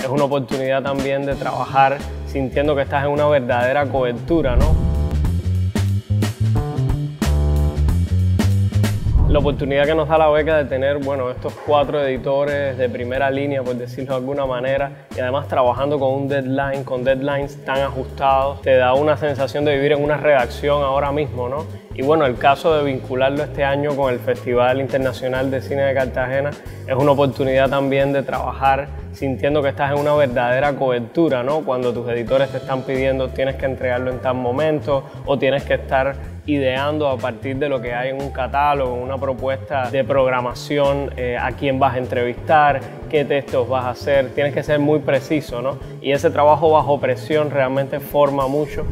es una oportunidad también de trabajar sintiendo que estás en una verdadera cobertura, ¿no? La oportunidad que nos da la beca de tener bueno, estos cuatro editores de primera línea, por decirlo de alguna manera, y además trabajando con un deadline, con deadlines tan ajustados, te da una sensación de vivir en una redacción ahora mismo, ¿no? Y bueno, el caso de vincularlo este año con el Festival Internacional de Cine de Cartagena es una oportunidad también de trabajar sintiendo que estás en una verdadera cobertura, ¿no? Cuando tus editores te están pidiendo tienes que entregarlo en tal momento o tienes que estar ideando a partir de lo que hay en un catálogo, una propuesta de programación, eh, a quién vas a entrevistar, qué textos vas a hacer, tienes que ser muy preciso, ¿no? Y ese trabajo bajo presión realmente forma mucho.